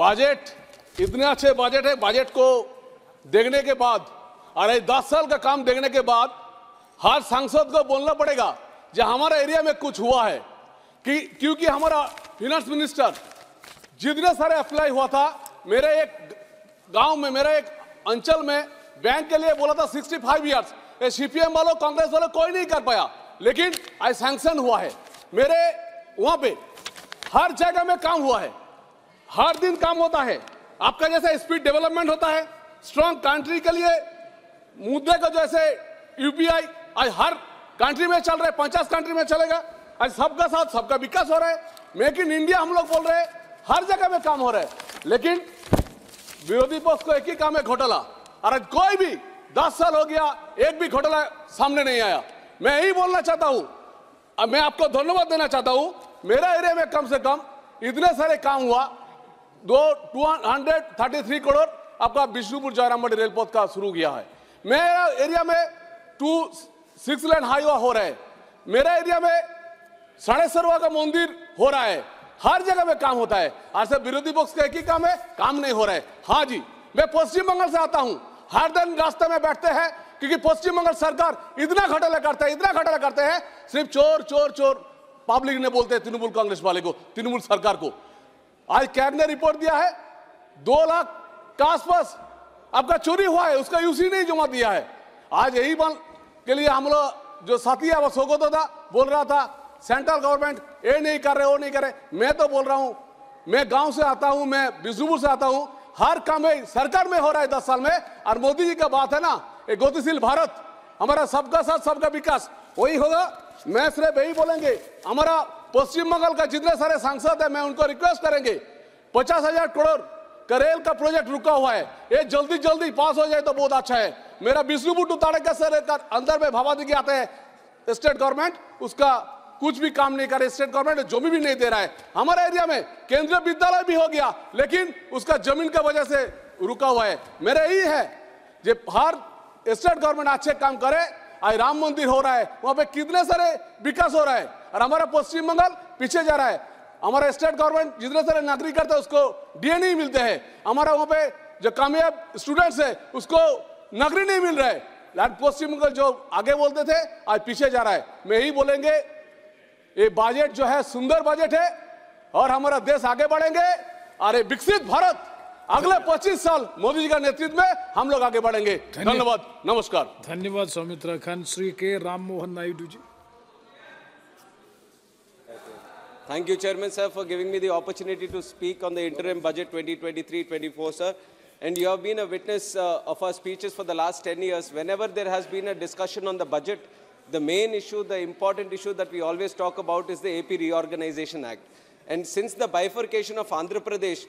Budget, इतने अच्छे budget है, बजट को देखने के बाद अरे दस साल का काम देखने के बाद, हर सांसद को बोलना पड़ेगा जो हमारा एरिया में कुछ हुआ है, कि, क्योंकि हमारा फिनेंस मिनिस्टर जितने सारे अप्लाई हुआ था, मेरे एक गाँव में, मेरे एक अंचल में बैंक के लिए बोला था 65 फाइव ईयर्स ये सीपीएम वालों, कांग्रेस वालों कोई नहीं कर पाया, लेकिन आज सैंक्शन हुआ है। मेरे, वहाँ पे हर जगह में काम हुआ है। हर दिन काम होता है। आपका जैसे स्पीड डेवलपमेंट होता है स्ट्रांग कंट्री के लिए, मुद्दे को जैसे यूपीआई आज हर कंट्री में चल रहा है पचास कंट्री में चलेगा। आज सबका साथ, सबका विकास हो रहा है। मेक इन इंडिया हम लोग बोल रहे हैं, हर जगह में काम हो रहा है। लेकिन विरोधी पक्ष को एक ही काम है घोटाला। और कोई भी दस साल हो गया, एक भी घोटाला सामने नहीं आया। मैं यही बोलना चाहता हूँ। मैं आपको धन्यवाद देना चाहता हूँ। मेरा एरिया में कम से कम इतने सारे काम हुआ दो two hundred thirty three crore आपका विष्णुपुर जयरामबाड़ी रेलपथ का शुरू किया है। मेरा एरिया में टू सिक्स लेन हाईवे हो रहा है। मेरा एरिया में साढ़े सरवा का मंदिर हो रहा है। हर जगह में काम होता है। आज से विरोधी पक्ष का एक ही काम है, काम नहीं हो रहा है। हाँ जी, मैं पश्चिम बंगाल से आता हूँ। हर दिन रास्ते में बैठते हैं, क्योंकि पश्चिम बंगाल सरकार इतना घोटाला करता है, इतना घोटाला करते हैं, सिर्फ़ चोर चोर चोर। पब्लिक ने बोलते हैं, तृणमूल कांग्रेस वाले को, तृणमूल सरकार को। आज कैग ने रिपोर्ट दिया है, दो लाख के आसपास आपका चोरी हुआ है, उसका यूसी नहीं जमा दिया है। आज यही बन के लिए हम लोग जो साथी है, वो सोगत था, बोल रहा था, सेंट्रल गवर्नमेंट ये नहीं कर रहे वो नहीं कर रहे। मैं तो बोल रहा हूँ, मैं गाँव से आता हूँ, मैं बिष्णुपुर से आता हूँ, हर काम में, सरकार में हो रहा है दस साल में, और मोदी जी का बात है ना ये गतिशील भारत, हमारा सबका साथ, सबका विकास, वही होगा। मैं सिर्फ़ यही बोलेंगे, हमारा पश्चिम बंगाल का जितने सारे सांसद है, मैं उनको रिक्वेस्ट करेंगे। पचास हज़ार करोड़ का रेल का प्रोजेक्ट रुका हुआ है। ये जल्दी जल्दी पास हो जाए तो बहुत अच्छा है। मेरा विष्णुपुर टू ताड़का सर अंदर में भावादी आते हैं। स्टेट गवर्नमेंट उसका कुछ भी काम नहीं करे। स्टेट गवर्नमेंट ज़मीन भी नहीं दे रहा है। हमारे एरिया में केंद्रीय विद्यालय भी हो गया, लेकिन उसका ज़मीन का वजह से रुका हुआ है। मेरा यही है जो हर स्टेट गवर्नमेंट अच्छे काम करे, आज राम मंदिर हो रहा है, वहाँ पे कितने सारे विकास हो रहा है। और हमारा पश्चिम बंगाल पीछे जा रहा है। हमारा स्टेट गवर्नमेंट जितने सारे नागरिक करते हैं उसको डीए नहीं मिलते हैं। हमारा वहाँ पे जो कामयाब स्टूडेंट्स है उसको नौकरी नहीं मिल रहा है। पश्चिम बंगाल जो आगे बोलते थे आज पीछे जा रहा है। मैं यही बोलेंगे ये बजट जो है सुंदर बजट है और हमारा देश आगे बढ़ेंगे अरे विकसित भारत अगले 25 साल मोदी जी का नेतृत्व में हम लोग आगे बढ़ेंगे। धन्यवाद। नमस्कार। धन्यवाद सौमित्रा खान। श्री के Ram Mohan Naidu ji. Thank you, Chairman, sir, for giving me the opportunity to speak on the interim budget 2023-24, sir. And you have been a witness uh, of our speeches for the last 10 years. Whenever there has been a discussion on the budget, the main issue, the important issue that we always talk about is the AP Reorganization Act. And since the bifurcation of Andhra Pradesh,